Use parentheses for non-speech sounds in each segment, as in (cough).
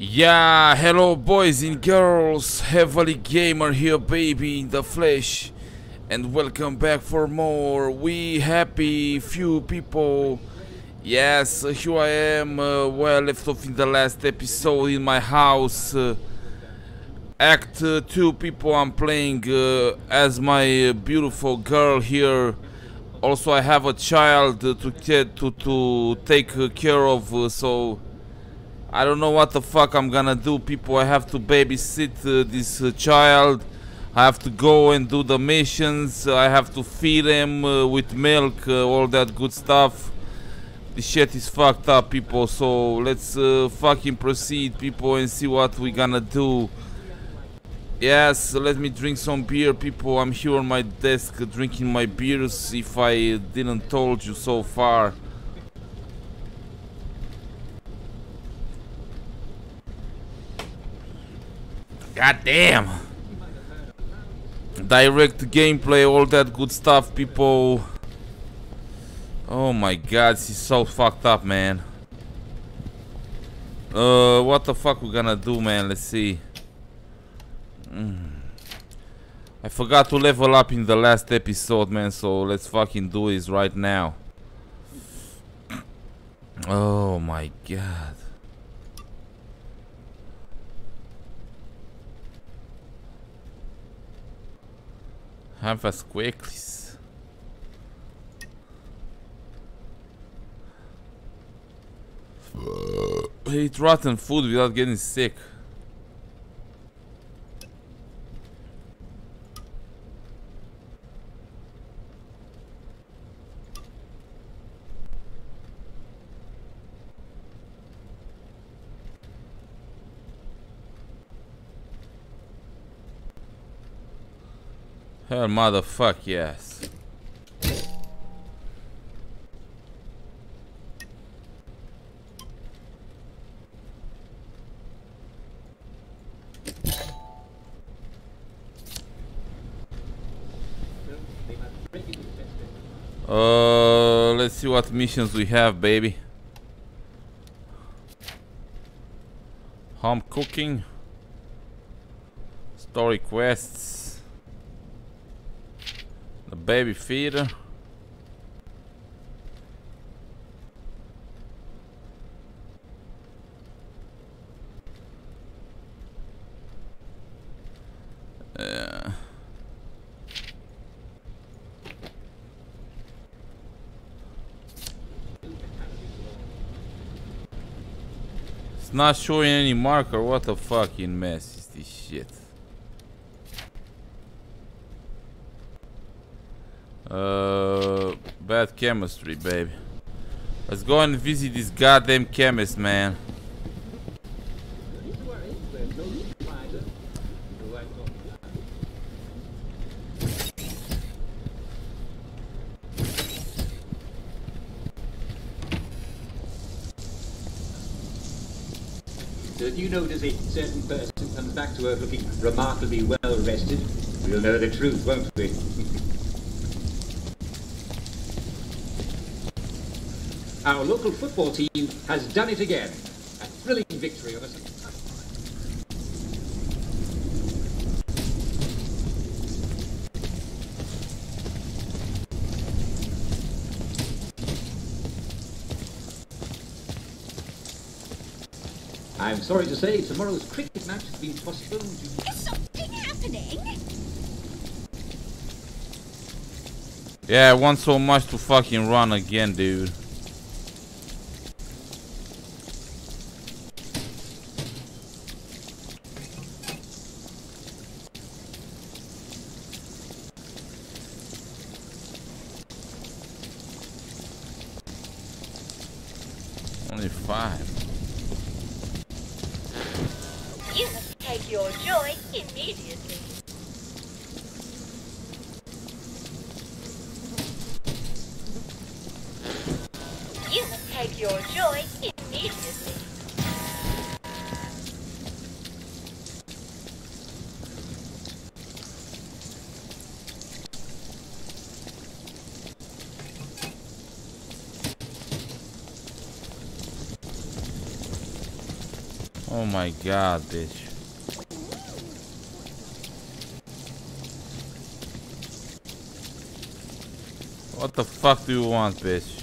Yeah, hello boys and girls, Heavily Gamer here baby in the flesh and welcome back for more. We happy few people. Yes, here I am, uh, well left off in the last episode in my house. Uh, act uh, 2 people I'm playing uh, as my beautiful girl here. Also I have a child to, to, to take care of, uh, so I don't know what the fuck I'm gonna do, people. I have to babysit uh, this uh, child. I have to go and do the missions. I have to feed him uh, with milk, uh, all that good stuff. This shit is fucked up, people. So let's uh, fucking proceed, people, and see what we're gonna do. Yes, let me drink some beer, people. I'm here on my desk drinking my beers. If I didn't told you so far. God damn. Direct gameplay, all that good stuff, people. Oh my god, she's so fucked up, man. Uh, what the fuck we gonna do, man? Let's see. Mm. I forgot to level up in the last episode, man, so let's fucking do this right now. (clears throat) Oh my god. Have us quickly. Eat rotten food without getting sick. Hell, motherfuck, yes. Uh, let's see what missions we have, baby. Home cooking. Story quests baby feeder. Yeah. It's not showing any marker. What a fucking mess is this shit. Uh, bad chemistry, baby. Let's go and visit this goddamn chemist, man. Do you notice a certain person comes back to work looking remarkably well rested? We'll know the truth, won't we? Our local football team has done it again. A thrilling victory over I'm sorry to say tomorrow's cricket match has been postponed to... Is something happening? Yeah, I want so much to fucking run again, dude. God, bitch. What the fuck do you want, bitch?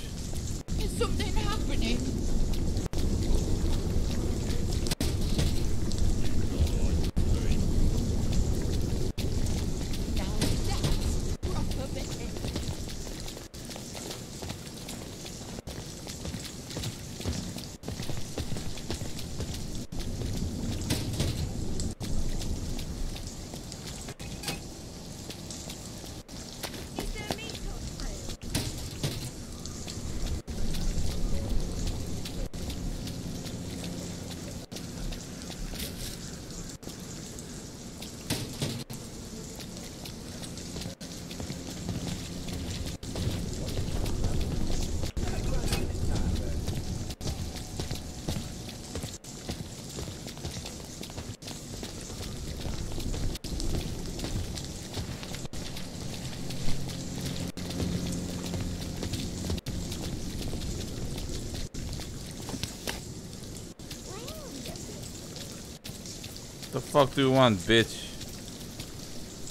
What the fuck do you want, bitch?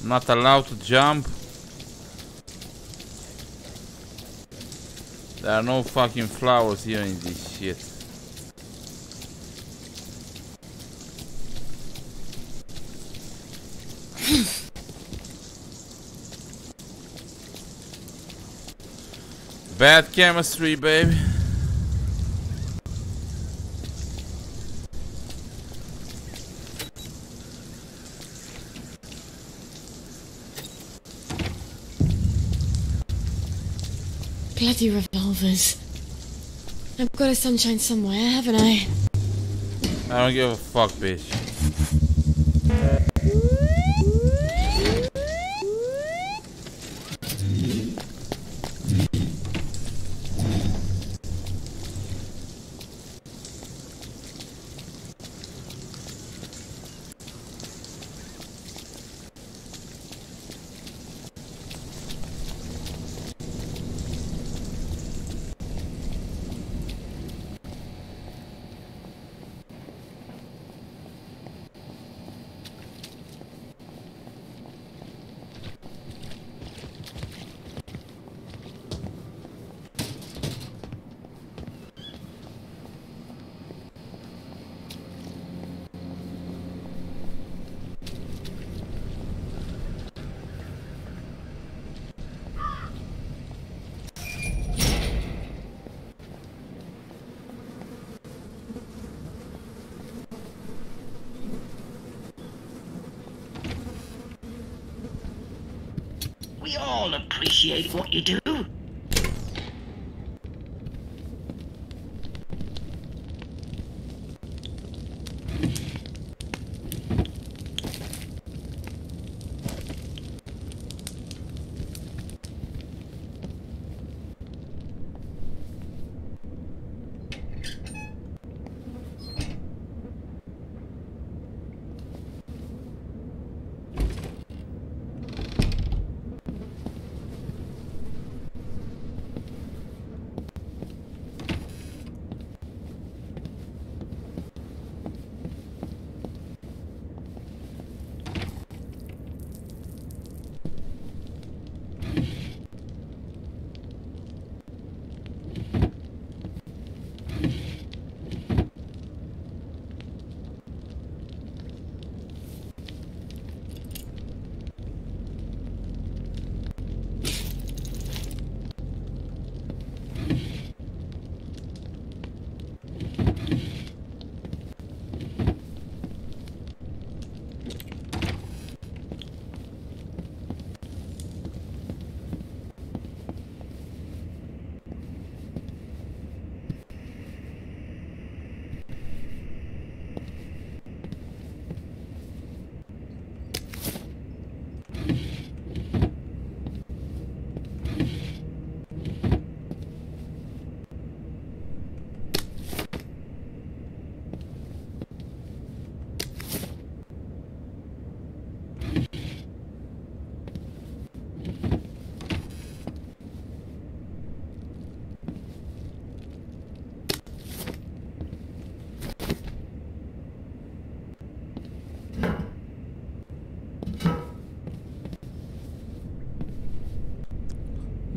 Not allowed to jump? There are no fucking flowers here in this shit. (laughs) Bad chemistry, baby. Bloody revolvers. I've got a sunshine somewhere, haven't I? I don't give a fuck, bitch. We all appreciate what you do.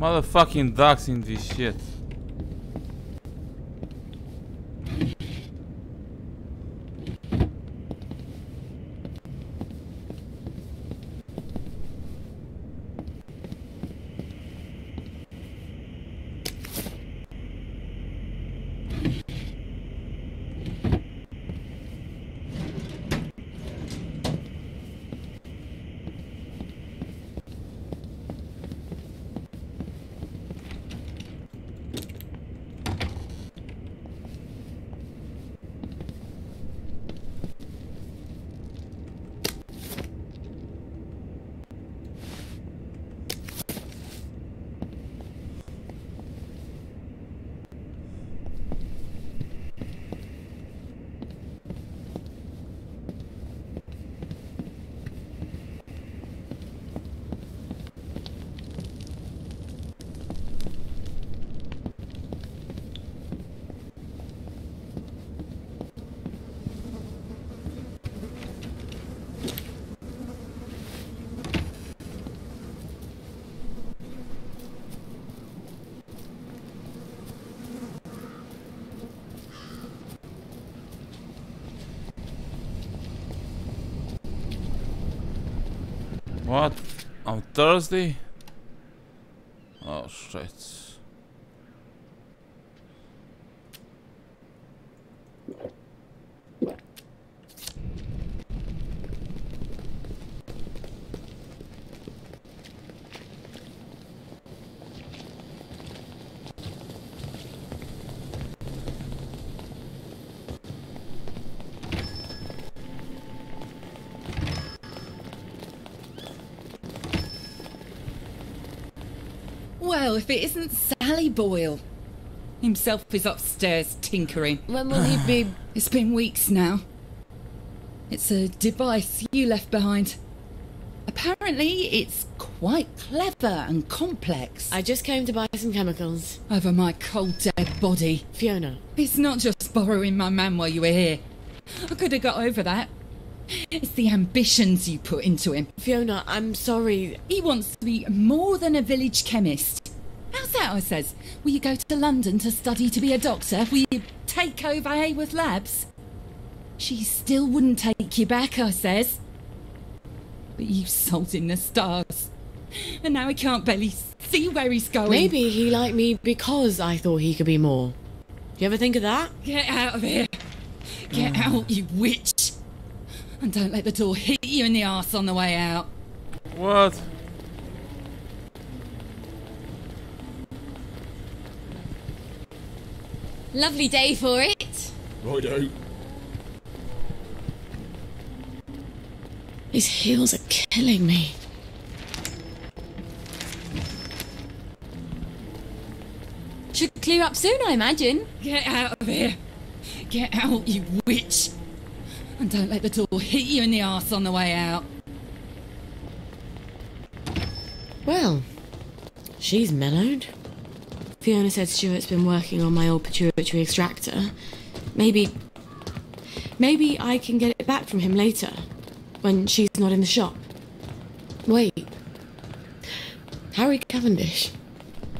Motherfucking ducks in this shit. What? On Thursday? If it isn't Sally Boyle. Himself is upstairs tinkering. When will he be? (sighs) It's been weeks now. It's a device you left behind. Apparently, it's quite clever and complex. I just came to buy some chemicals. Over my cold, dead body. Fiona. It's not just borrowing my man while you were here. I could have got over that. It's the ambitions you put into him. Fiona, I'm sorry. He wants to be more than a village chemist. How's that, I says? Will you go to London to study to be a doctor? Will you take over eh, Haworth Labs? She still wouldn't take you back, I says. But you've sold in the stars. And now he can't barely see where he's going. Maybe he liked me because I thought he could be more. Do You ever think of that? Get out of here. Get mm. out, you witch. And don't let the door hit you in the arse on the way out. What? Lovely day for it. Righto. These heels are killing me. Should clear up soon, I imagine. Get out of here. Get out, you witch. And don't let the door hit you in the arse on the way out. Well, she's mellowed. Fiona said Stuart's been working on my old pituitary extractor. Maybe. Maybe I can get it back from him later, when she's not in the shop. Wait. Harry Cavendish.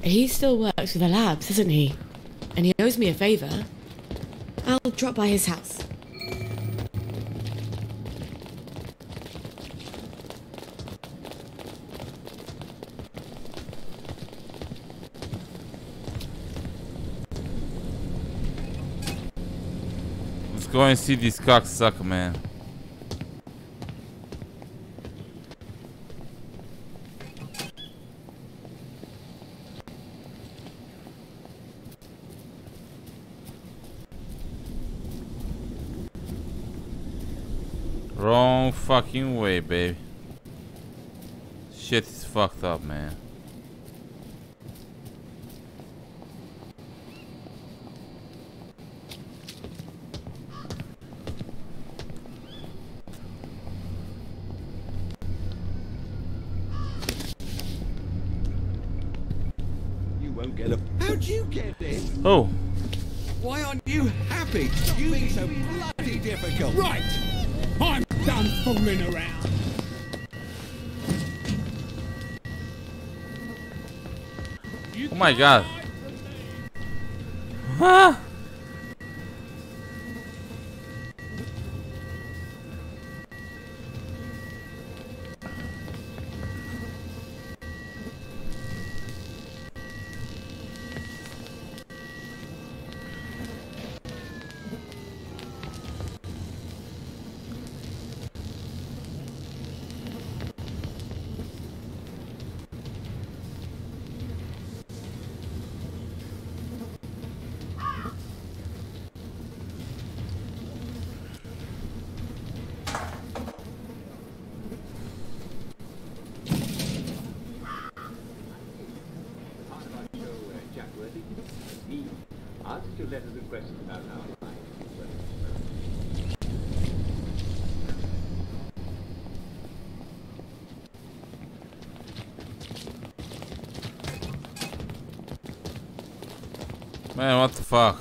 He still works for the labs, doesn't he? And he owes me a favour. I'll drop by his house. Go and see this cocksucker, man. Wrong fucking way, baby. Shit is fucked up, man. You won't get a. How'd you get in? Oh, Why aren't you happy? You being so bloody difficult. Right. I'm done fooling around. Oh my god. Ah! Man, what the fuck?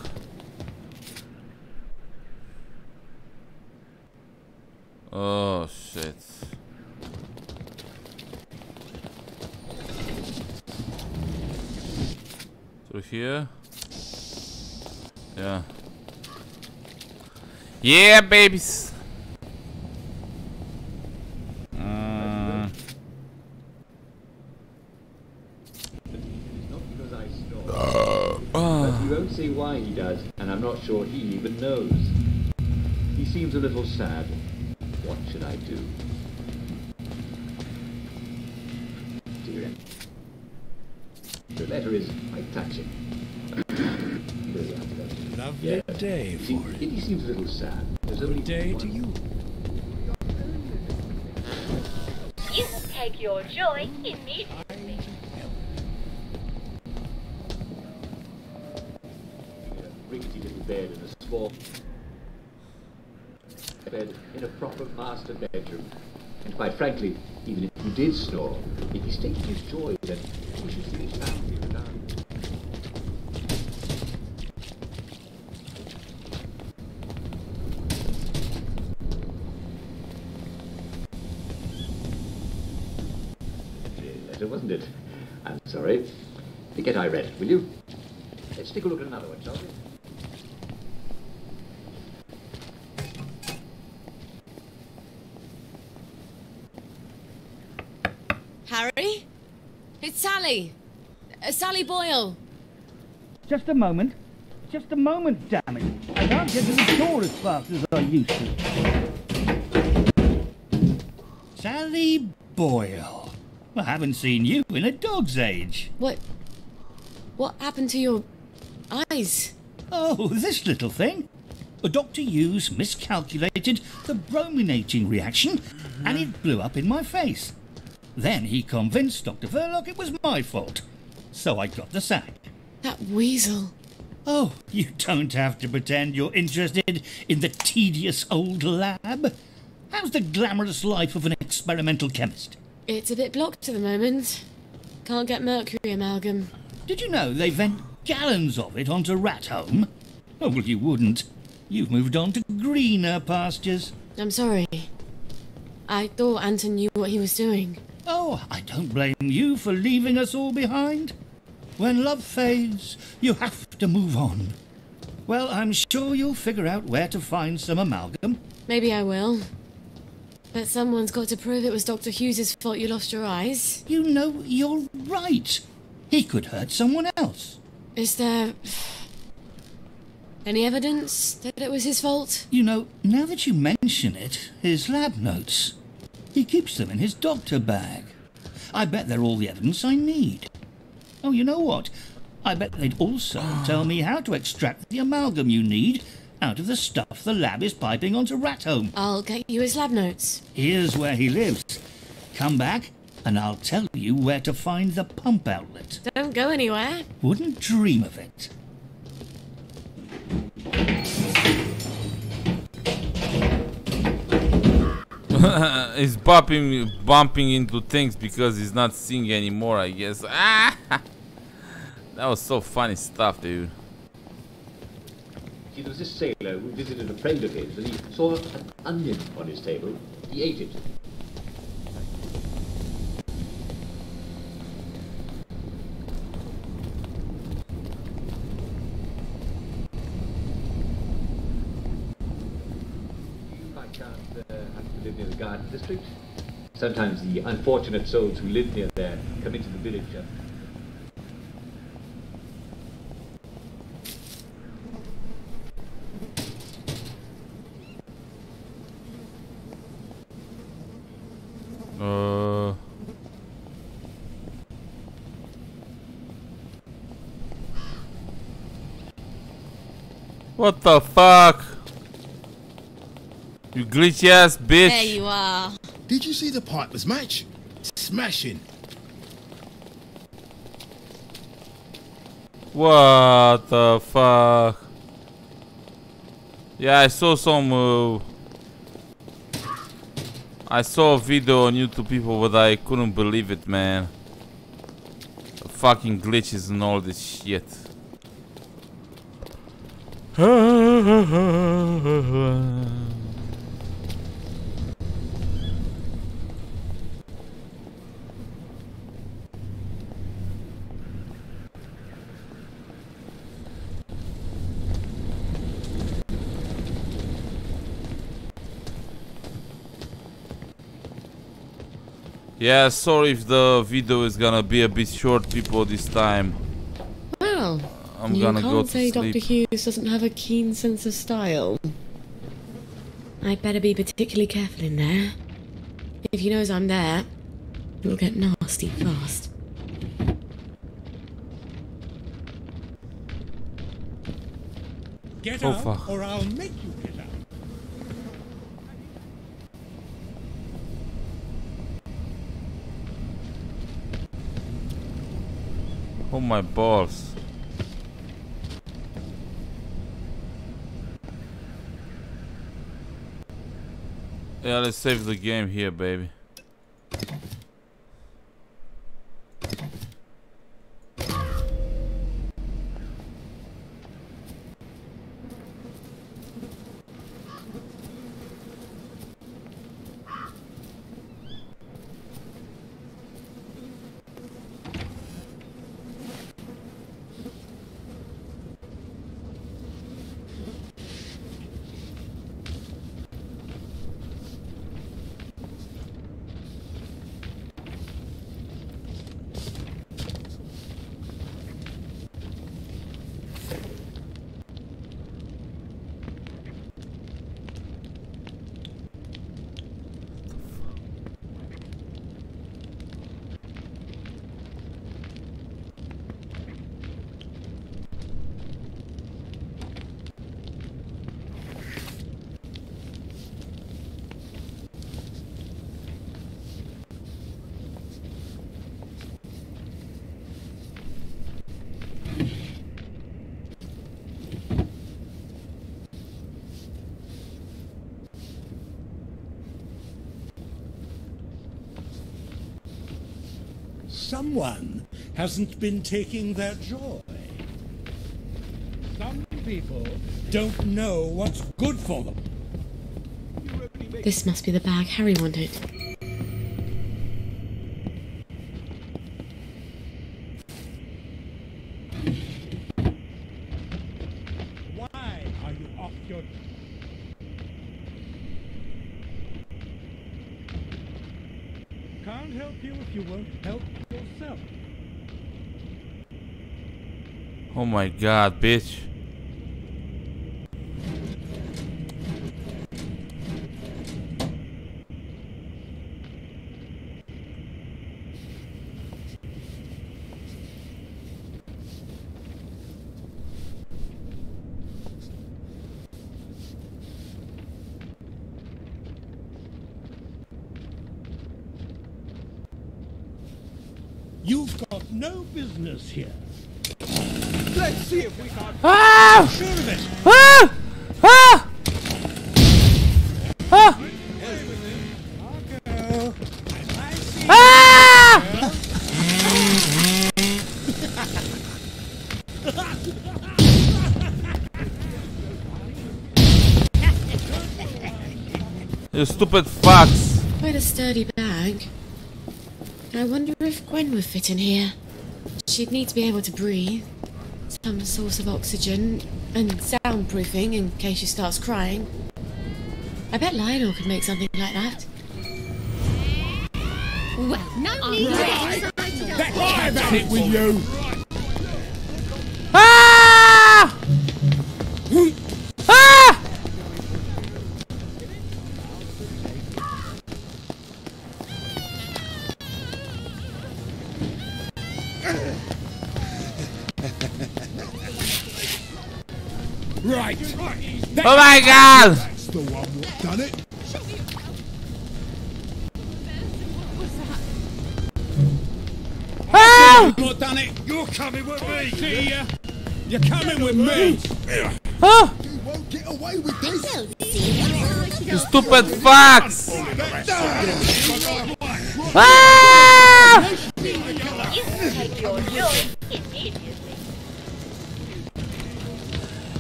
Oh shit. Through here? Yeah. Yeah, babies! Day You see, for it. he seems a little sad. There's only Good day one to you. You take your joy in immediately. rickety little bed in a small bed in a proper master bedroom. And quite frankly, even if you did snore, if he's taking his joy, then you should feel his family around. letter, wasn't it? I'm sorry. Forget I read it, will you? Let's take a look at another one, shall we? Harry? It's Sally. Uh, Sally Boyle. Just a moment. Just a moment, damn it. I can't get to the door as fast as I used to. Sally Boyle. I haven't seen you in a dog's age. What? What happened to your eyes? Oh, this little thing. Dr. Hughes miscalculated the brominating reaction, and it blew up in my face. Then he convinced Dr. Verloc it was my fault. So I got the sack. That weasel. Oh, you don't have to pretend you're interested in the tedious old lab. How's the glamorous life of an experimental chemist? It's a bit blocked at the moment. Can't get mercury amalgam. Did you know they vent gallons of it onto Rat Home? Oh, well, you wouldn't. You've moved on to greener pastures. I'm sorry. I thought Anton knew what he was doing. Oh, I don't blame you for leaving us all behind. When love fades, you have to move on. Well, I'm sure you'll figure out where to find some amalgam. Maybe I will. But someone's got to prove it was Dr. Hughes's fault you lost your eyes. You know, you're right. He could hurt someone else. Is there any evidence that it was his fault? You know, now that you mention it, his lab notes. He keeps them in his doctor bag. I bet they're all the evidence I need. Oh, you know what? I bet they'd also tell me how to extract the amalgam you need out of the stuff the lab is piping onto Rat Home. I'll get you his lab notes. Here's where he lives. Come back, and I'll tell you where to find the pump outlet. Don't go anywhere. Wouldn't dream of it. (laughs) he's bumping bumping into things because he's not seeing anymore, I guess. Ah! (laughs) That was so funny stuff, dude. There was this sailor who visited a friend of his and he saw an onion on his table. He ate it. Uh, district. Sometimes the unfortunate souls who live near there come into the village uh, Uh. What the fuck? You glitchy ass bitch. There you are. Did you see the partners match? Smashing. What the fuck? Yeah, I saw some. Uh, I saw a video on YouTube, people, but I couldn't believe it, man. The fucking glitches and all this shit. (laughs) Yeah, sorry if the video is gonna be a bit short, people, this time. Well, I'm you gonna can't go to say sleep. Dr. Hughes doesn't have a keen sense of style. I'd better be particularly careful in there. If he knows I'm there, it'll get nasty fast. Get Oh, out, fuck. or I'll make you get Oh my balls. Yeah, let's save the game here, baby. Someone hasn't been taking their joy. Some people don't know what's good for them. This must be the bag Harry wanted. Why are you off your... Can't help you if you won't help yourself. Oh my god, bitch. You've got no business here. See if we can't... Ah! Ah! Ah! Ah! Ah! You stupid fucks. Quite a sturdy bag. I wonder if Gwen would fit in here. She'd need to be able to breathe. Some source of oxygen and soundproofing in case she starts crying. I bet Lionel could make something like that. Well, no need to get inside That I've it with you. My god! Done it. You're coming with me. You're coming with me. You won't get away with this. You stupid fucks! Ah!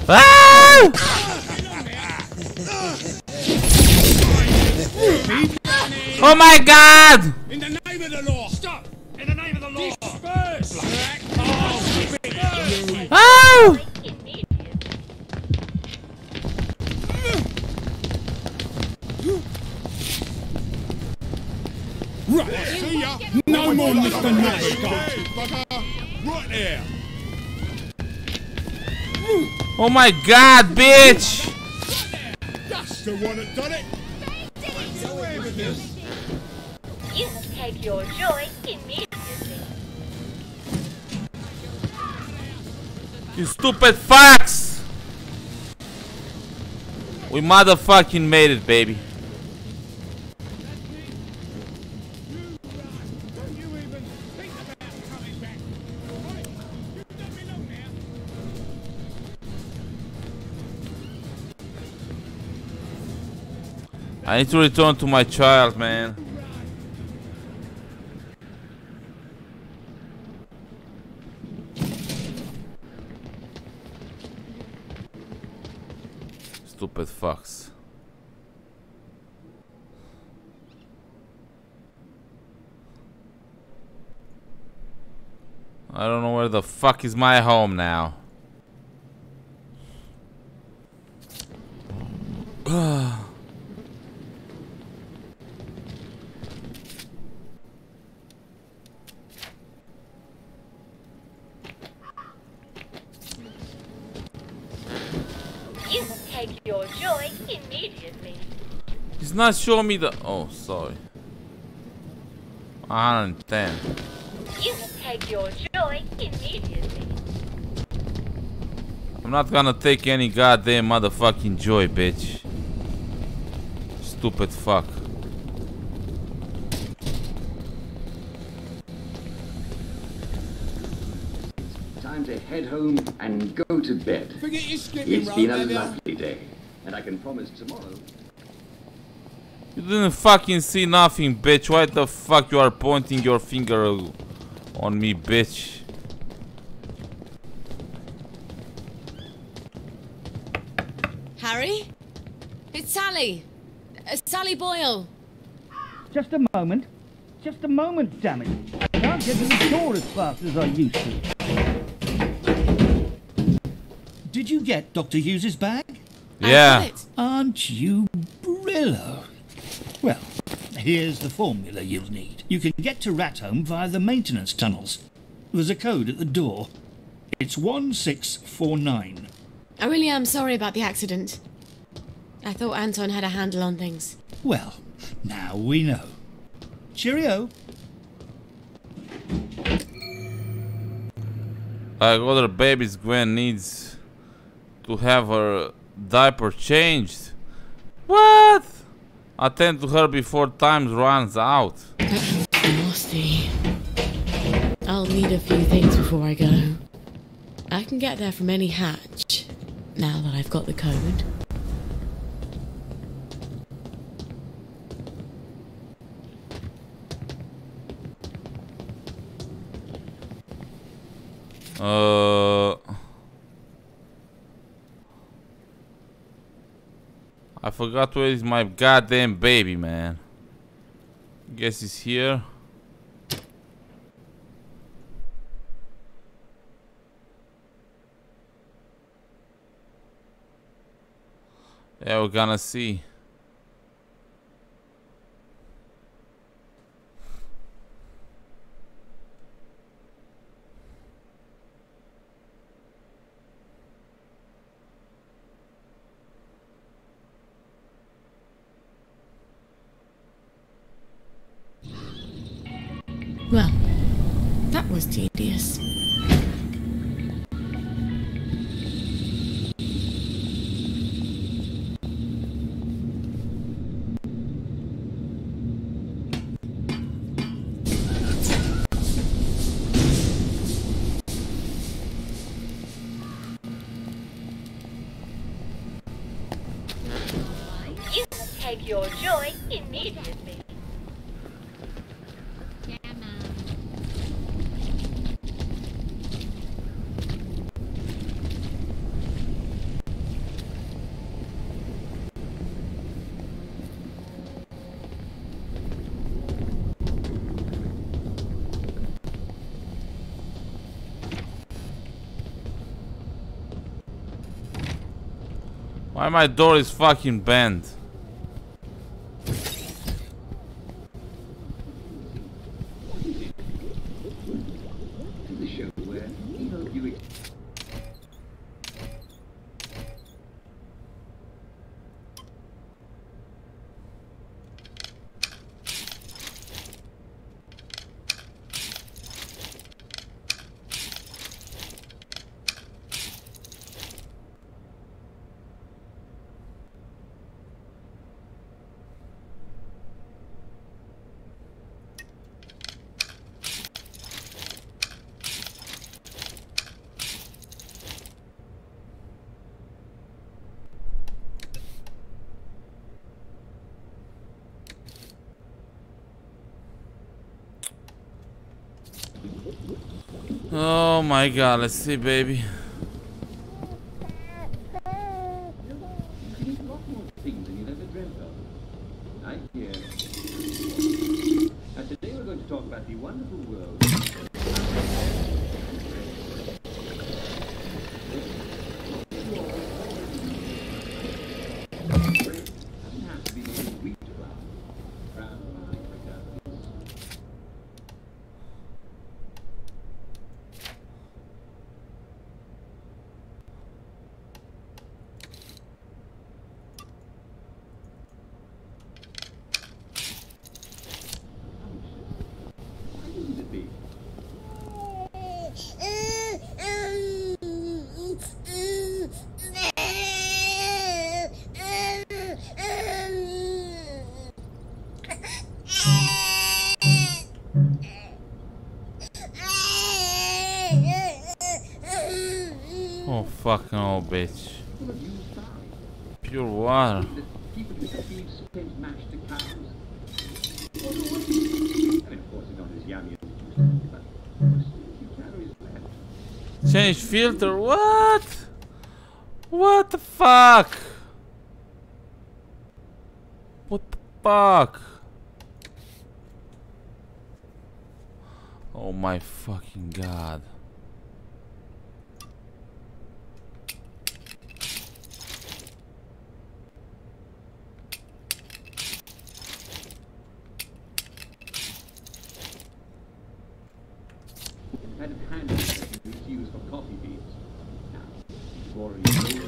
Ah! Oh my god! In the name of the law. Stop. In the name of the law. Disperse. Black Card. Oh! Immediately. Right. See ya. No more Mr. Nice Guy. Right there. Oh my god, bitch! That's the one that done it. Away with this. Take your joy immediately. You stupid fucks! We motherfucking made it, baby. I need to return to my child, man. Fucks. I don't know where the fuck is my home now. You (sighs) (sighs) can take your joy immediately. He's not showing me the. Oh, sorry. 110. You can take your joy immediately. I'm not gonna take any goddamn motherfucking joy, bitch. Stupid fuck. Time to head home and go to bed. Forget your skipping It's rope, been a lovely day, and I can promise tomorrow. You didn't fucking see nothing, bitch. Why the fuck you are pointing your finger on me, bitch? Harry? It's Sally. Uh, Sally Boyle. Just a moment. Just a moment, damn it. I can't get to the door as fast as I used to. Did you get Dr. Hughes's bag? Yeah. Aren't you Brillo? Well, here's the formula you'll need. You can get to Rat Home via the maintenance tunnels. There's a code at the door. It's 1649. I really am sorry about the accident. I thought Anton had a handle on things. Well, now we know. Cheerio. Like other babies, Gwen needs to have her diaper changed. What? Attend to her before time runs out. Nasty. I'll need a few things before I go. I can get there from any hatch, now that I've got the code. Uh, I forgot where is my goddamn baby, man. Guess he's here. Yeah, we're gonna see. My door is fucking bent? The show where we help you Oh my god, let's see, baby. things than you ever dreamt of. I hear. And today we're going to talk about the wonderful world. Doesn't have to be the sweet flower. Brown Africa. Why wouldn't it be? Oh fucking oh bitch. Full of used cars. Pure water. The people who feed spent mash to cows. I mean, of course, it's not as yummy as it used to be, but there's still a few calories left. Change filter, what? What the fuck? What the fuck? Oh my fucking god. Had it handled that was used for coffee beans. Now, boring old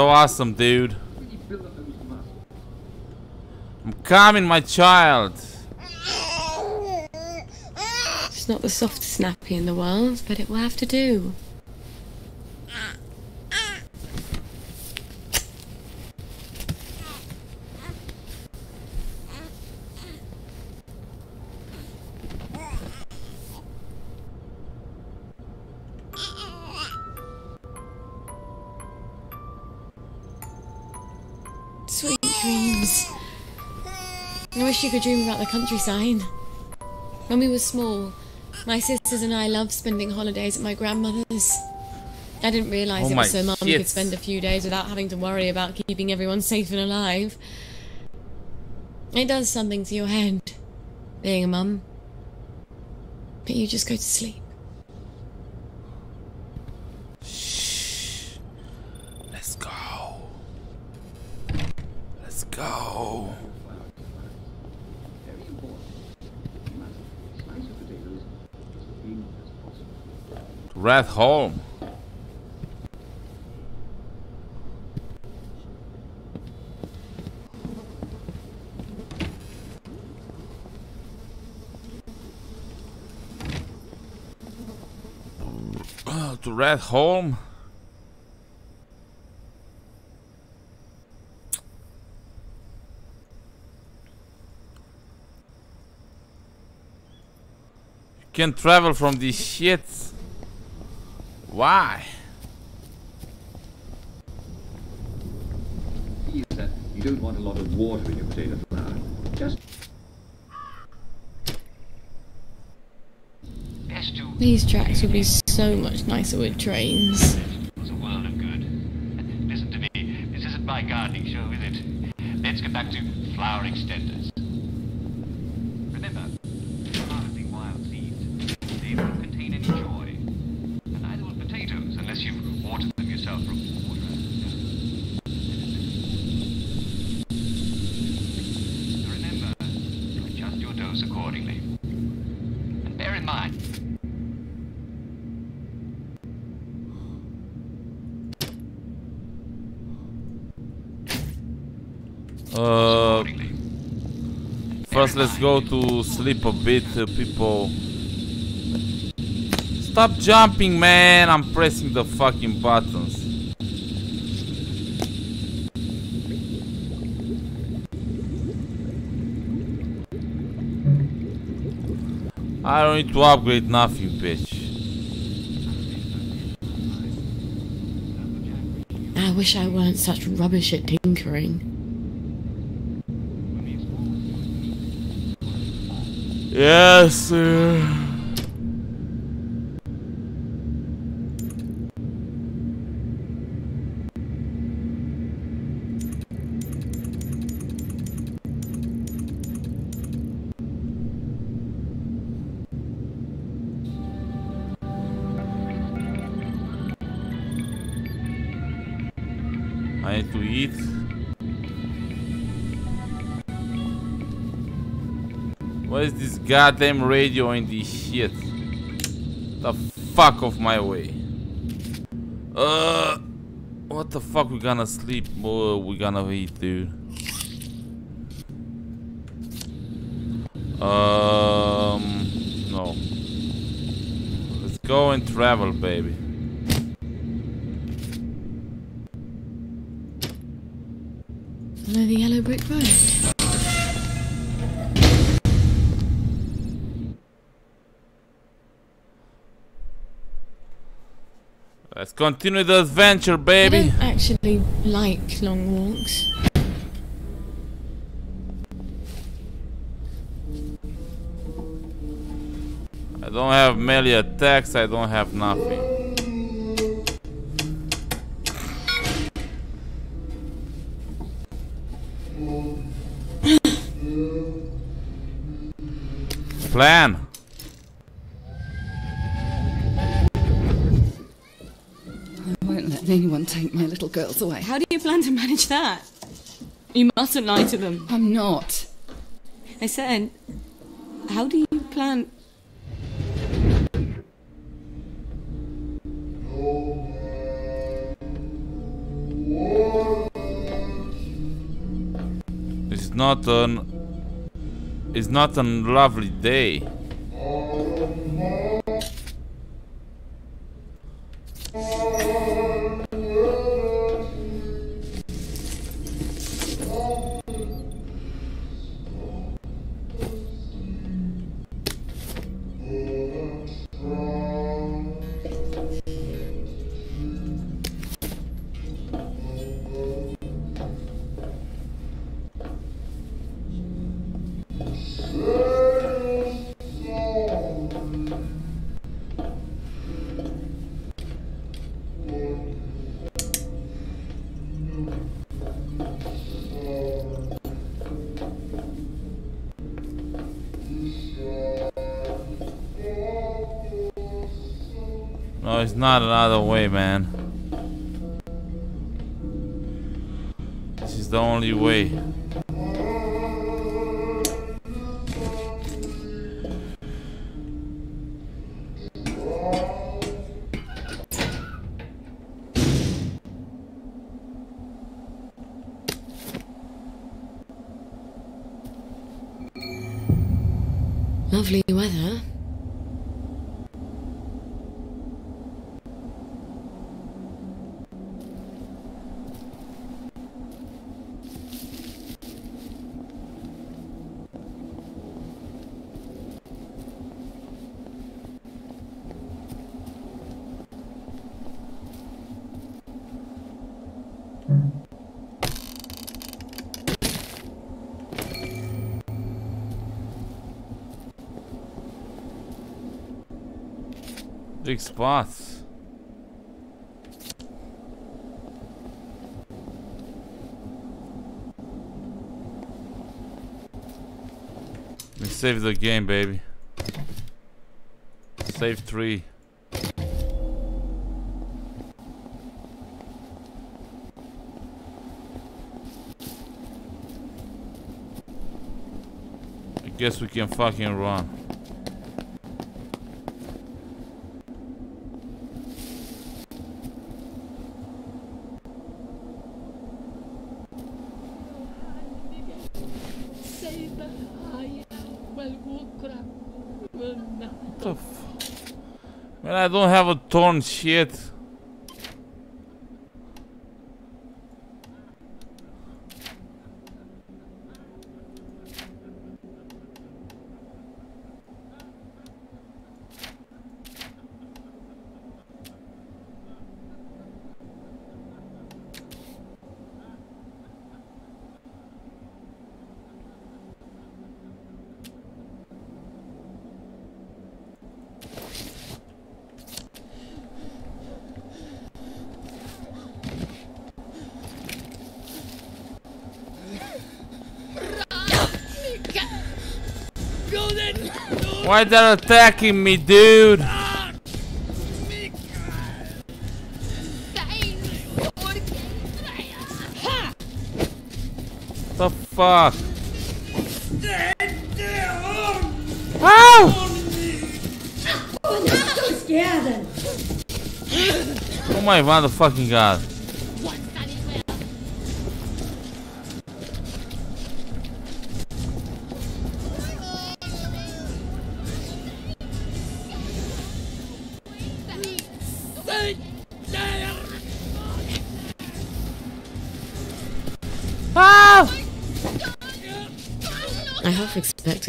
so awesome, dude. I'm coming, my child. It's not the softest nappy in the world, but it will have to do. Dreams. I wish you could dream about the countryside. When we were small, my sisters and I loved spending holidays at my grandmother's. I didn't realise Oh it was so mum could spend a few days without having to worry about keeping everyone safe and alive. It does something to your head, being a mum. But you just go to sleep. red Hall. Ah, to Red Home. You can travel from this shit. Why? Is that you don't want a lot of water in your potato flour. Just These tracks would be so much nicer with trains. It's a world of good. Listen to me. This isn't my gardening show, is it? Let's get back to flower extenders. Let's go to sleep a bit, uh, people. Stop jumping, man! I'm pressing the fucking buttons. I don't need to upgrade nothing, bitch. I wish I weren't such rubbish at tinkering. Yes, sir. Goddamn radio in this shit? The fuck off my way. Uh, what the fuck we gonna sleep? Uh, we gonna eat, dude. Um, no. Let's go and travel, baby. Continue the adventure, baby. I don't actually like long walks. I don't have melee attacks, I don't have nothing. Plan. Let anyone take my little girls away. How do you plan to manage that? You mustn't lie to them. I'm not. I said, how do you plan? It's not an it's not a lovely day. It's not another way, man. This is the only way. Big spots. Let me save the game, baby. Save three. I guess we can fucking run. What the f- Man, I don't have a torn shit. Why they're attacking me, dude? The fuck? Ow! Oh, oh my motherfucking god.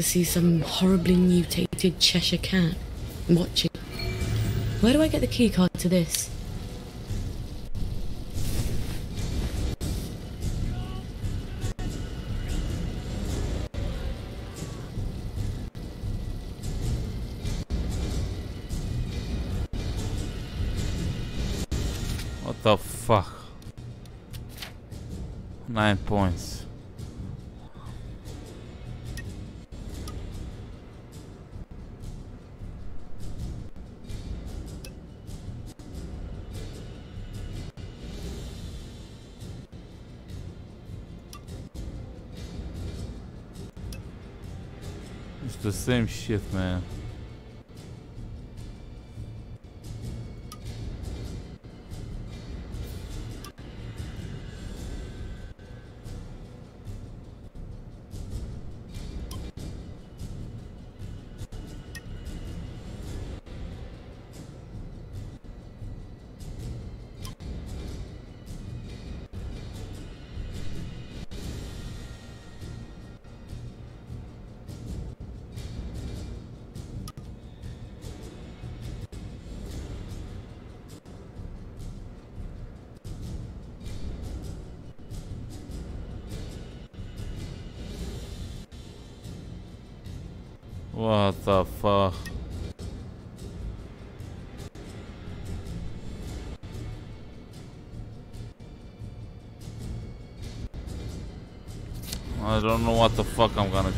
To see some horribly mutated Cheshire cat watching. Where do I get the keycard to this? What the fuck? Nine points. Same shit, man. Fuck I'm gonna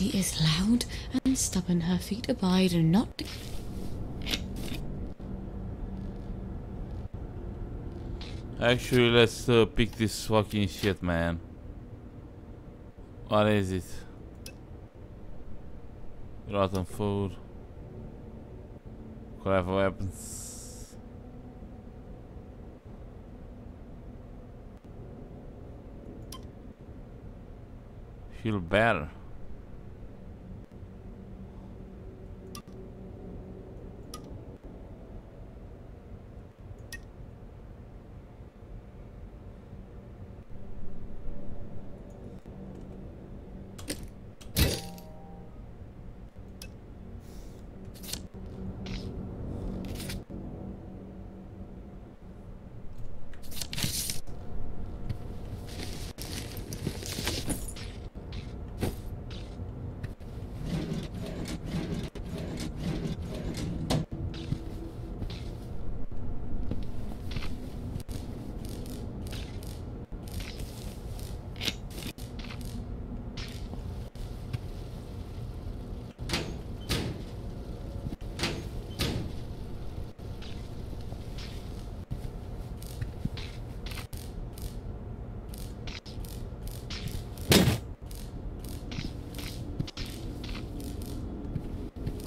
She is loud and stubborn. Her feet abide and not. Actually, let's uh, pick this fucking shit, man. What is it? Rotten food. Clever weapons. Feel better.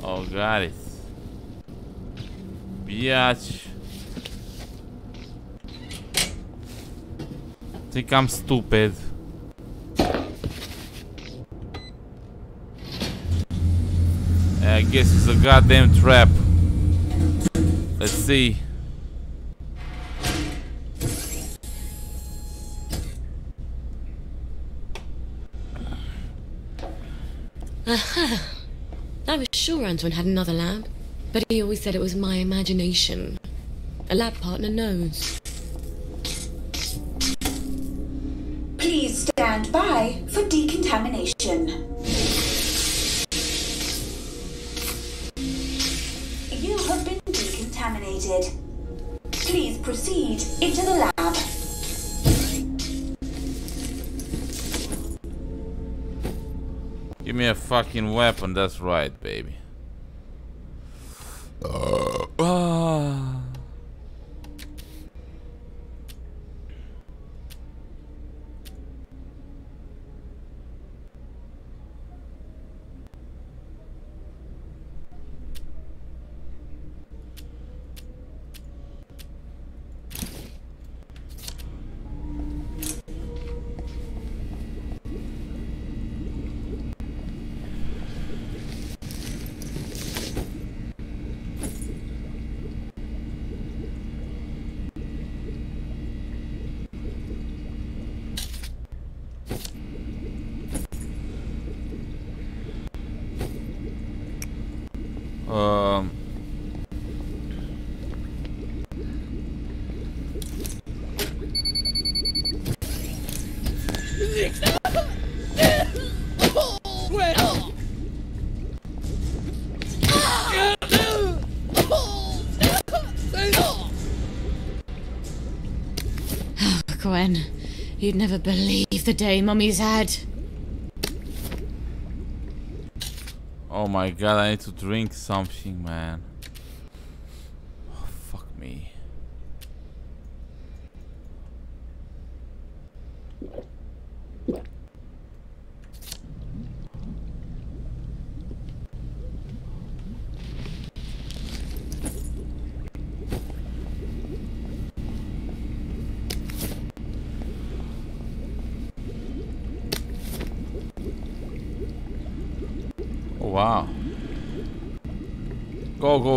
Oh, got it. Biatch. Think I'm stupid. I guess it's a goddamn trap. Let's see. Sure Antoine had another lab, but he always said it was my imagination. A lab partner knows. Please stand by for decontamination. You have been decontaminated. Please proceed into the lab. Me a fucking weapon, that's right, baby. Ah. You'd never believe the day Mummy's had. Oh my god, I need to drink something, man.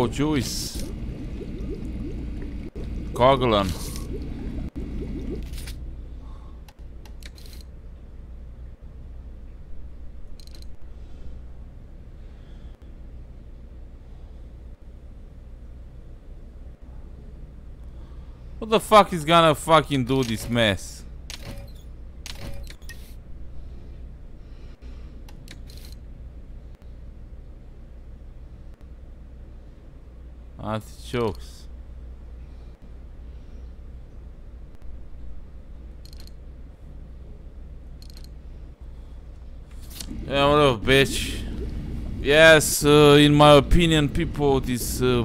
Juice. Coughlin. What the fuck is gonna fucking do this mess? Artichokes. Yeah, whatever, bitch. Yes, uh, in my opinion, people, this uh,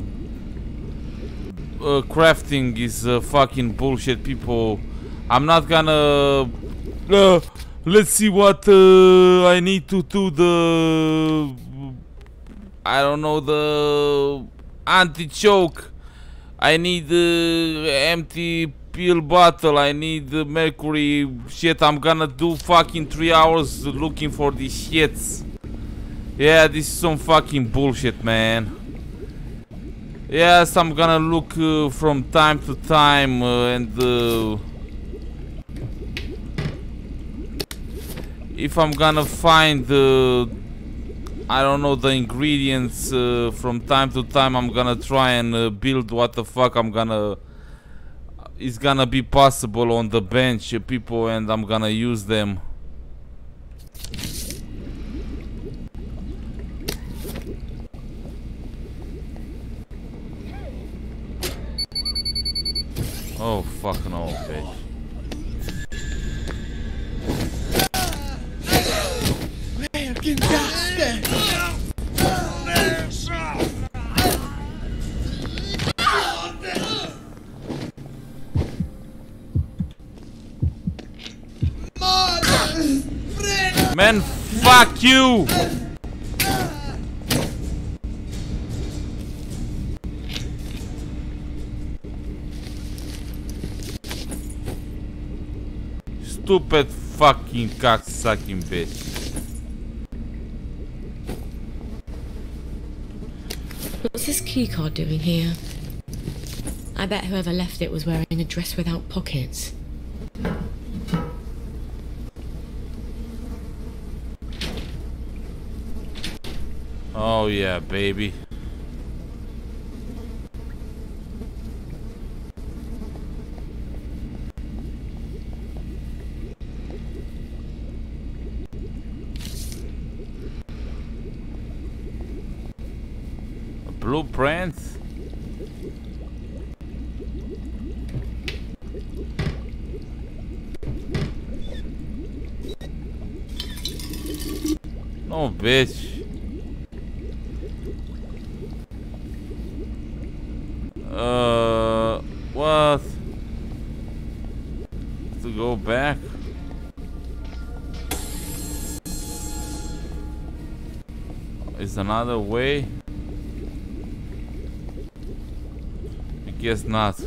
uh, crafting is uh, fucking bullshit, people. I'm not gonna... Uh, let's see what uh, I need to do the... I don't know, the anti-choke. I need the empty pill bottle. I need the mercury shit. I'm gonna do fucking three hours looking for these shits. Yeah, this is some fucking bullshit, man. Yes, I'm gonna look uh, from time to time uh, and uh, if I'm gonna find the I don't know the ingredients uh, from time to time I'm gonna try and uh, build what the fuck I'm gonna it's gonna be possible on the bench uh, people and I'm gonna use them Oh fucking no, bitch. Man, fuck you! Stupid fucking cocksucking bitch. What's this keycard doing here? I bet whoever left it was wearing a dress without pockets. Oh yeah, baby. A blueprint? No, bitch. Another way? I guess not.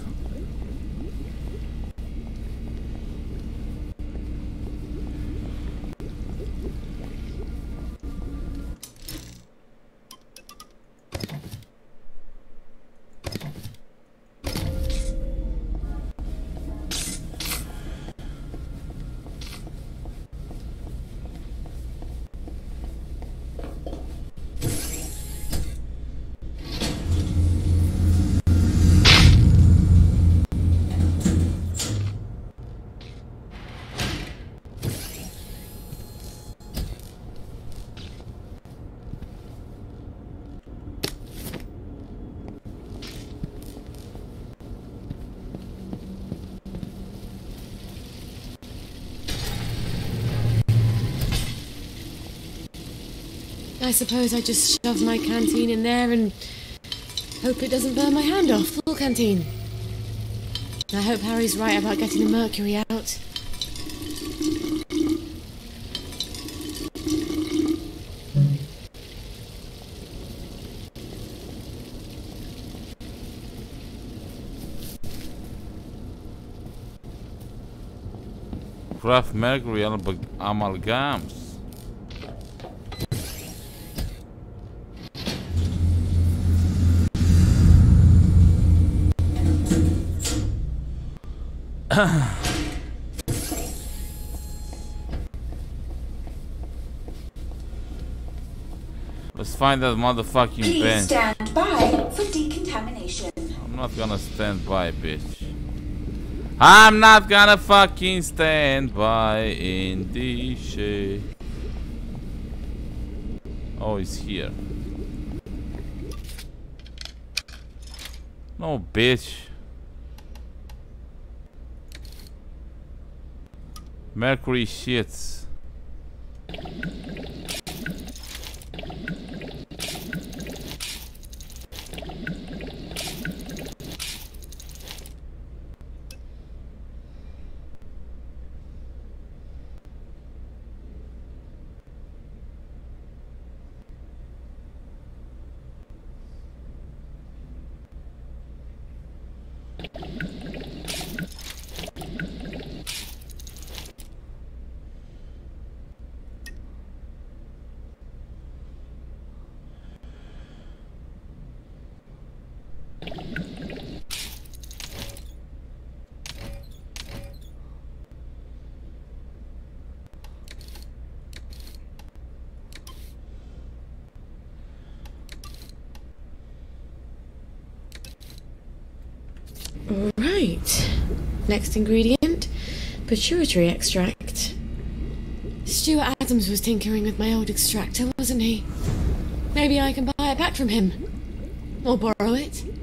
Suppose I just shove my canteen in there and hope it doesn't burn my hand off. Full canteen. I hope Harry's right about getting the mercury out. Craft mercury amalgams. (sighs) Let's find that motherfucking Please bench. stand by for decontamination. I'm not gonna stand by, bitch. I'm not gonna fucking stand by in this shit. Oh, it's here. No, bitch. Mercury shits. Right. Next ingredient pituitary extract. Stuart Adams was tinkering with my old extractor, wasn't he? Maybe I can buy it back from him. Or borrow it.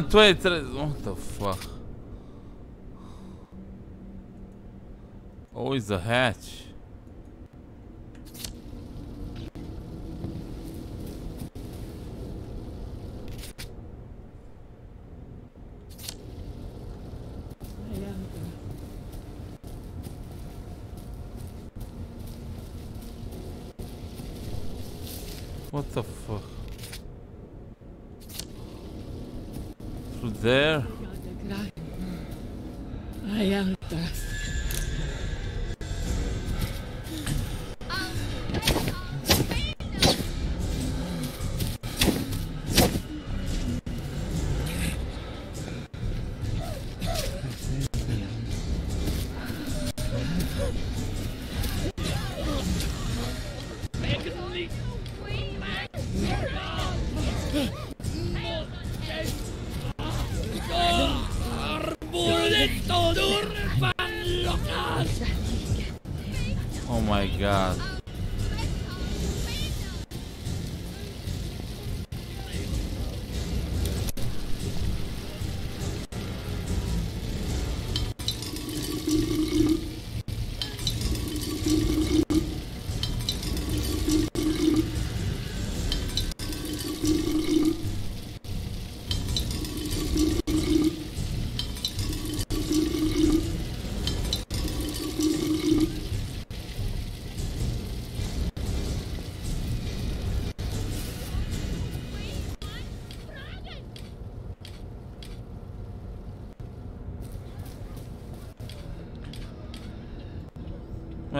One, two, three. What the fuck? Always the hatch. What the fuck? Through there? Oh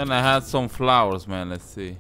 Man, I had some flowers, man. Let's see.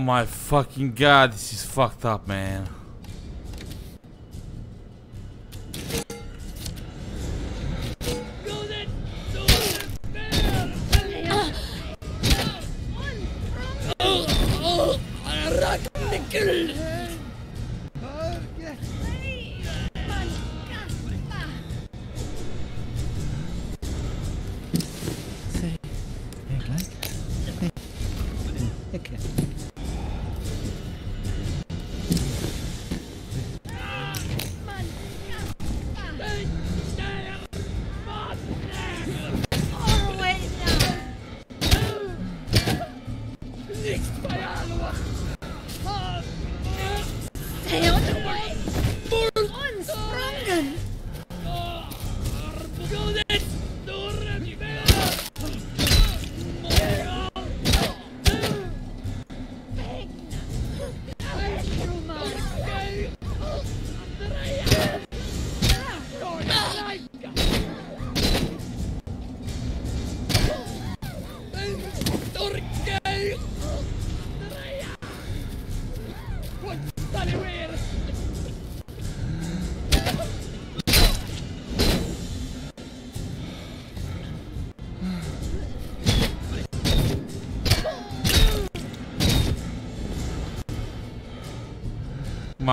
My fucking god, this is fucked up, man.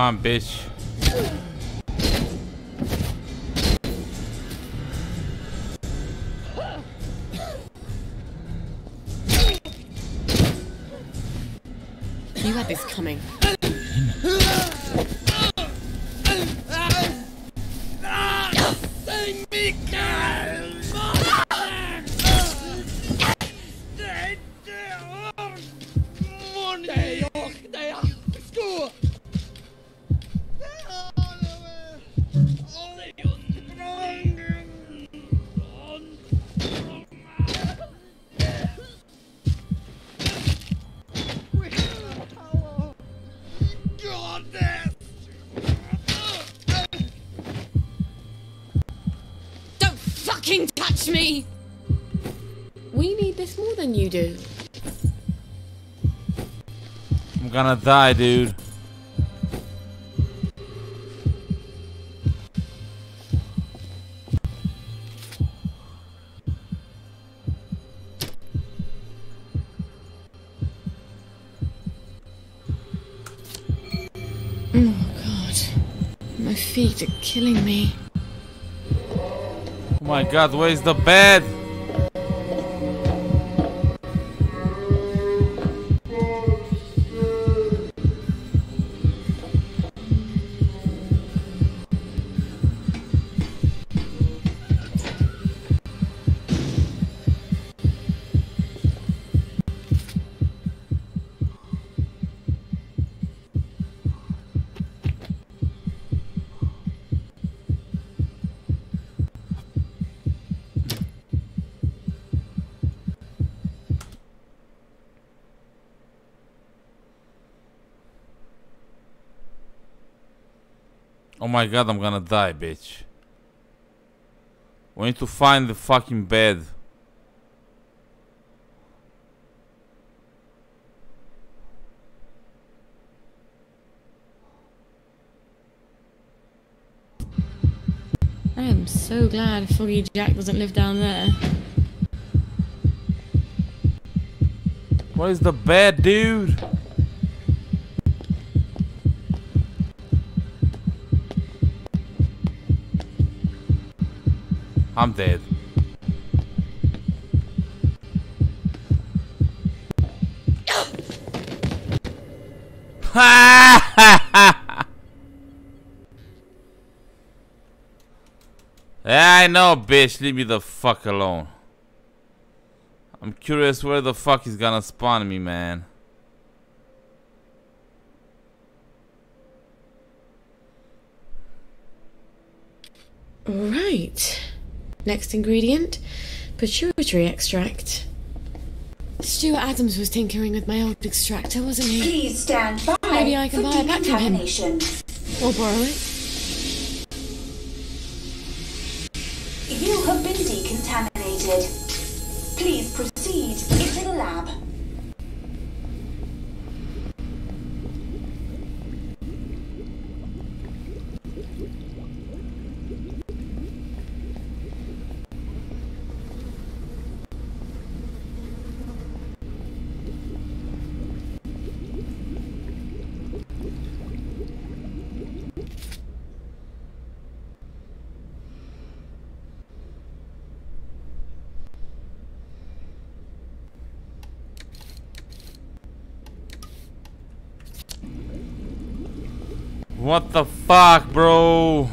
Come on, bitch. You do. I'm gonna die, dude. Oh god. My feet are killing me. Oh my god, where's the bed? My god, I'm gonna die, bitch. We need to find the fucking bed. I am so glad Foggy Jack doesn't live down there. Where's the bed, dude? I'm dead. (laughs) I know, bitch. Leave me the fuck alone. I'm curious where the fuck he's gonna spawn me, man. Right. Next ingredient pituitary extract. Stuart Adams was tinkering with my old extractor, wasn't he? Please stand by Maybe I can buy it back from him. Or borrow it. What the fuck, bro?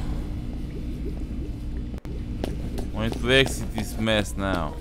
I need to exit this mess now.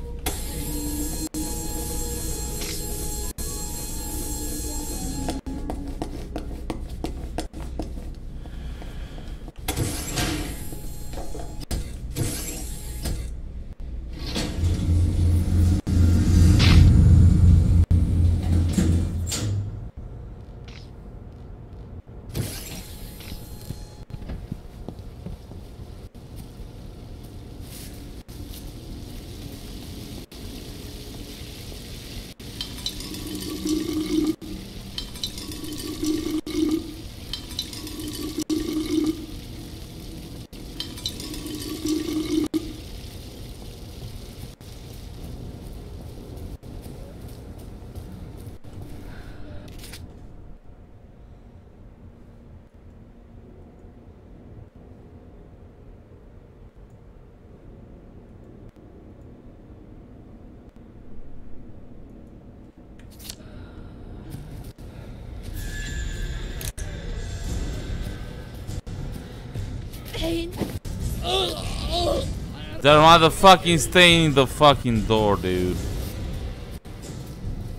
They're motherfucking staying in the fucking door, dude.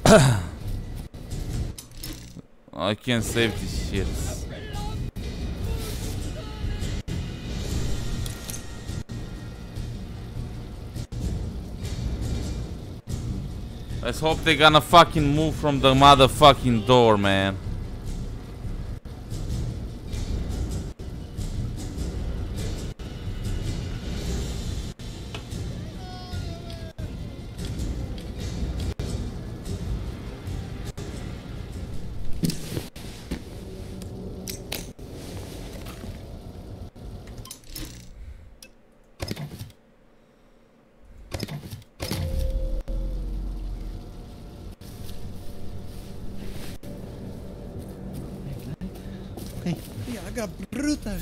(coughs) I can't save this shit. Let's hope they're gonna fucking move from the motherfucking door, man. Brutal.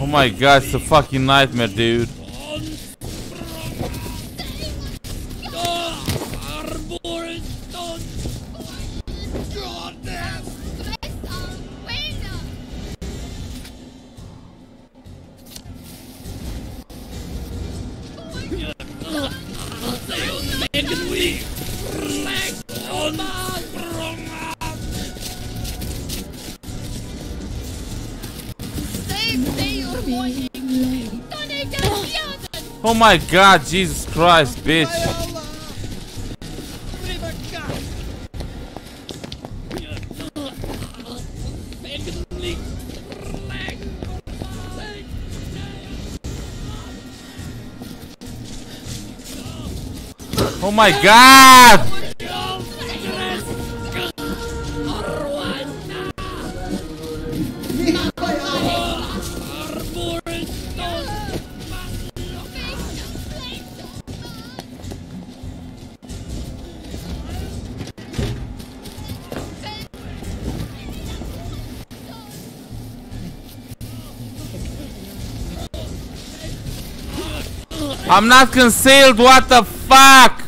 Oh my god, it's a fucking nightmare, dude. My god, Jesus Christ, bitch. Oh my god! I'm not concealed, what the fuck?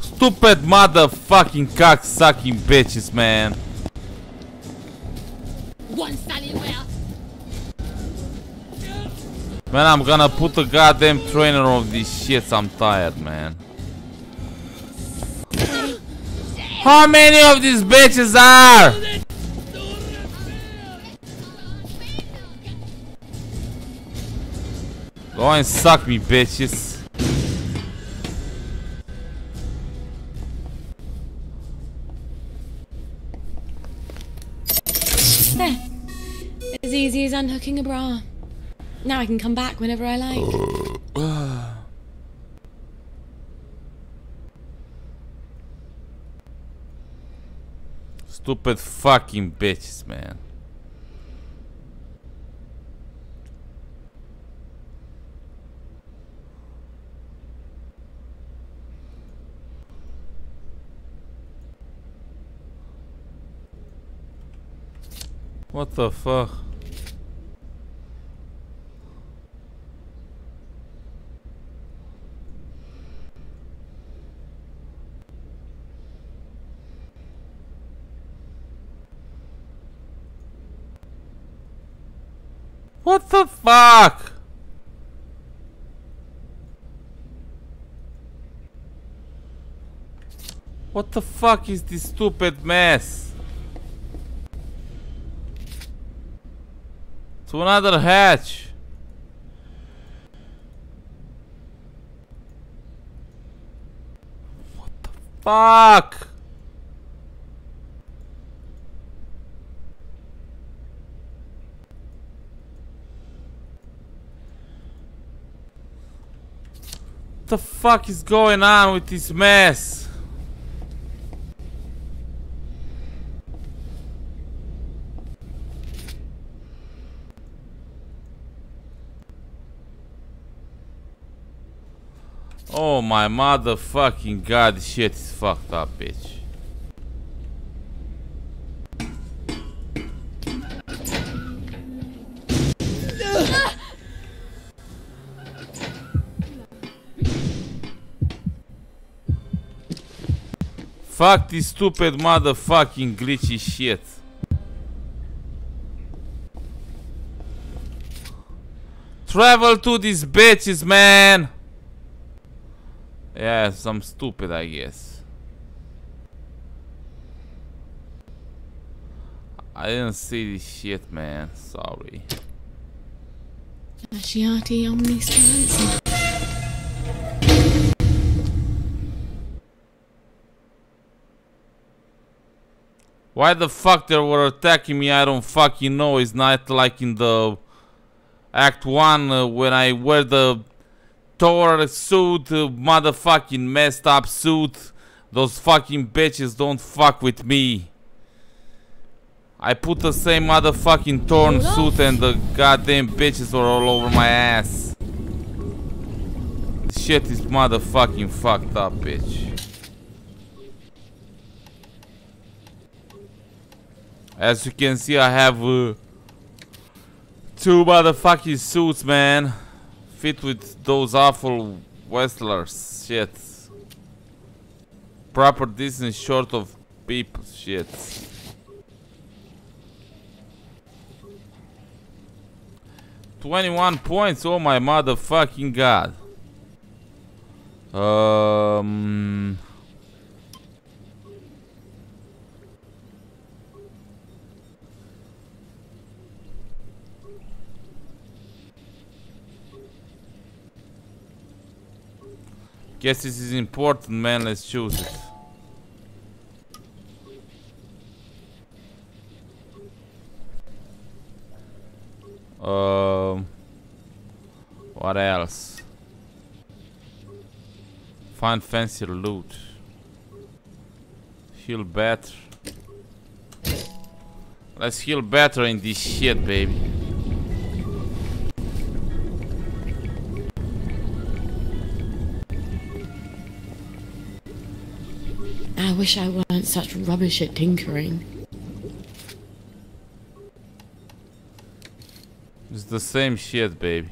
Stupid motherfucking cock sucking bitches, man. Man, I'm gonna put a goddamn trainer on these shits. I'm tired, man. How many of these bitches are? Go and suck me, bitches. There. As easy as unhooking a bra. Now I can come back whenever I like. Stupid fucking bitches, man. What the fuck? What the fuck? What the fuck is this stupid mess? To another hatch. What the fuck? The fuck is going on with this mess? Oh my motherfucking god, this shit is fucked up, bitch. Fuck this stupid motherfucking glitchy shit. Travel to these bitches, man. Yeah, some stupid, I guess. I didn't see this shit, man. Sorry. Why the fuck they were attacking me, I don't fucking know. It's not like in the Act 1 uh, when I wear the Thor suit, uh, motherfucking messed up suit. Those fucking bitches don't fuck with me. I put the same motherfucking torn suit and the goddamn bitches are all over my ass. This shit is motherfucking fucked up, bitch. As you can see, I have uh, two motherfucking suits, man. Fit with those awful wrestlers. Shit. Proper distance short of people. Shit. Twenty-one points. Oh my motherfucking god. Um. Guess this is important, man. Let's choose it. Um, what else? Find fancier loot. Heal better. Let's heal better in this shit, baby. Wish I weren't such rubbish at tinkering. It's the same shit, baby.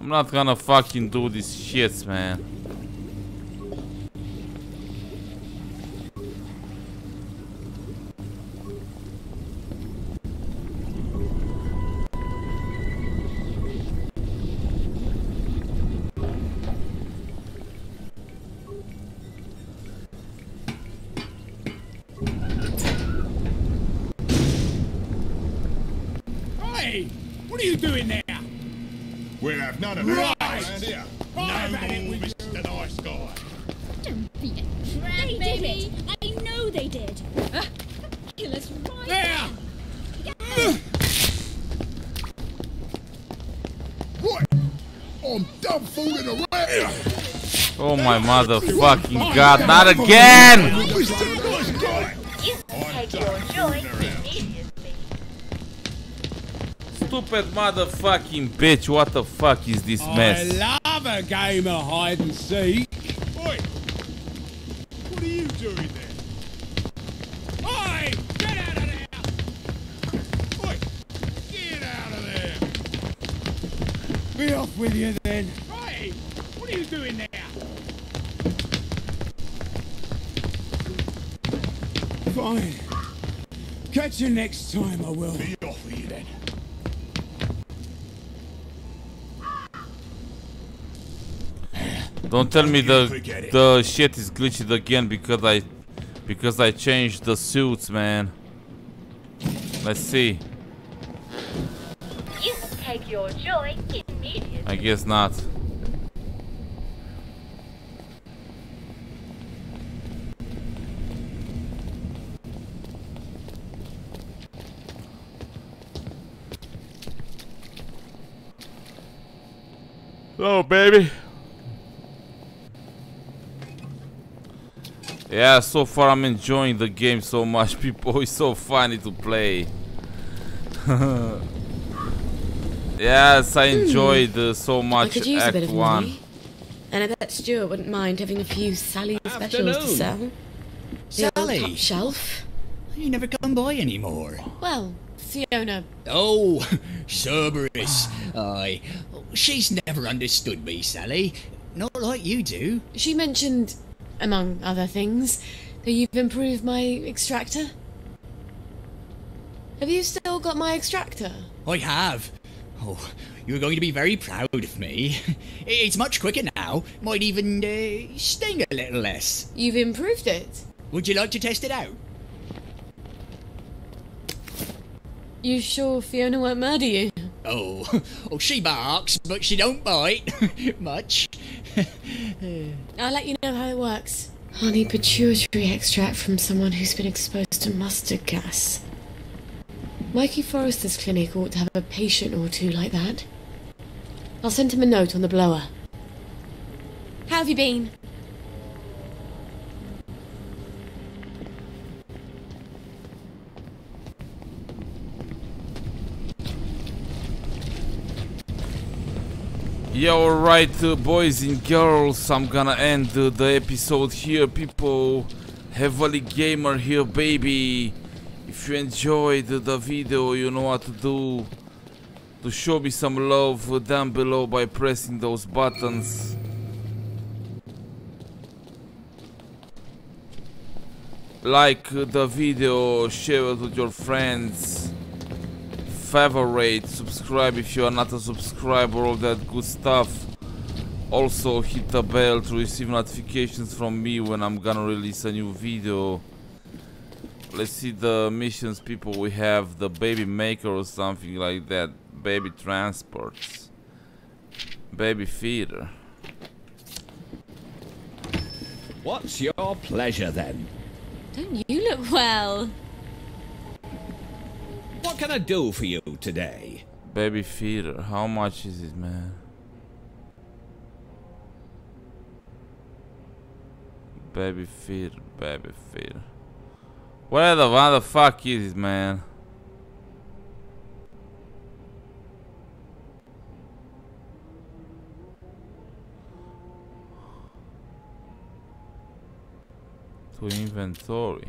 I'm not gonna fucking do this shit, man. Hey, what are you doing there? We'll have none of Right. that around here. I've had it No, with Mr. Nice Guy. Don't be a tramp, They did it. I know they did. Ah. Kill us right There! What? I'm done fooling around. Oh my motherfucking god, not again! Stupid motherfucking bitch, what the fuck is this mess? I love a game of hide and seek. Oi! What are you doing there? Oi! Get out of there! Oi! Get out of there! Be off with you then. Hey, what are you doing there? Fine. Catch you next time, I will. Don't tell me the the shit is glitched again because I because I changed the suits, man. Let's see. You can take your joy immediately. I guess not. Oh, baby. Yeah, so far I'm enjoying the game so much. (laughs) People, it's so funny to play. (laughs) yes, I enjoyed uh, so I much could use a bit of 1. money. And I bet Stuart wouldn't mind having a few Sally specials to sell. The Sally. top shelf. You never come by anymore. Well, Fiona. Oh, (laughs) Cerberus. Aye. She's never understood me, Sally. Not like you do. She mentioned, among other things, that you've improved my extractor. Have you still got my extractor? I have. Oh, you're going to be very proud of me. (laughs) It's much quicker now. Might even uh, sting a little less. You've improved it. Would you like to test it out? You sure Fiona won't murder you? Oh, (laughs) oh, she barks, but she don't bite (laughs) much. (laughs) I'll let you know how it works. I'll need pituitary extract from someone who's been exposed to mustard gas. Mikey Forrester's clinic ought to have a patient or two like that. I'll send him a note on the blower. How have you been? Yeah, alright, uh, boys and girls, I'm gonna end uh, the episode here, people. Heavily Gamer here, baby. If you enjoyed the video, you know what to do. To show me some love uh, down below by pressing those buttons. Like uh, the video, share it with your friends favorite, subscribe if you are not a subscriber, all that good stuff. Also hit the bell to receive notifications from me when I'm gonna release a new video. Let's see the missions people we have, the baby maker or something like that. Baby transports. Baby feeder. What's your pleasure then? Don't you look well? What can I do for you today? Baby feeder. How much is it, man? Baby feeder, baby feeder. Where the, what the fuck is it, man? To inventory.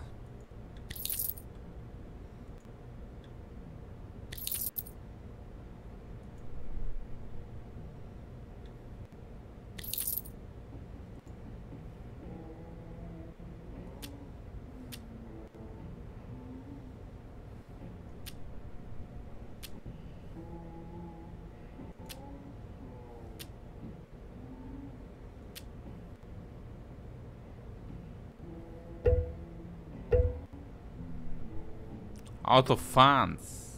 Out of funds.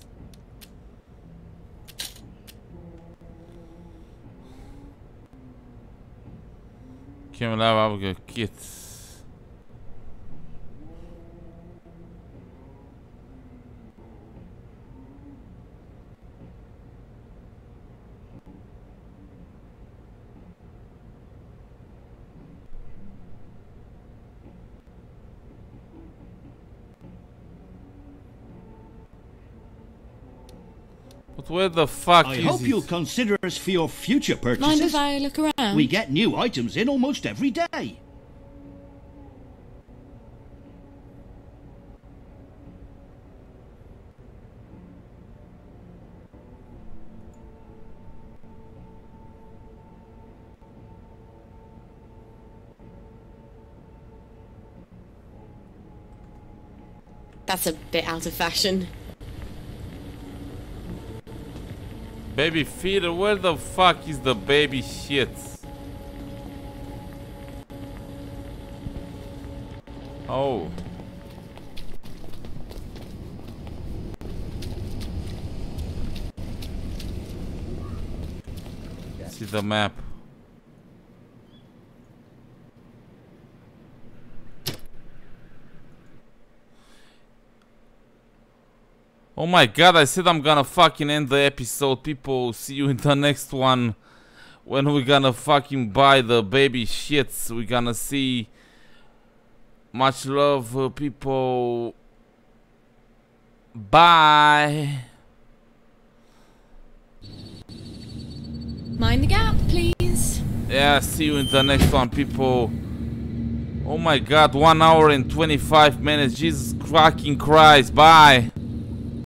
Can we have a kits? But where the fuck I is hope it? you'll consider us for your future purchases. Mind if I look around? We get new items in almost every day. That's a bit out of fashion. Baby feeder, where the fuck is the baby shit? Oh. See the map. Oh my god, I said I'm gonna fucking end the episode. People, see you in the next one. When we gonna fucking buy the baby shits. we gonna see. Much love, uh, people. Bye. Mind the gap, please. Yeah, see you in the next one, people. Oh my god, 1 hour and 25 minutes. Jesus fucking Christ. Bye.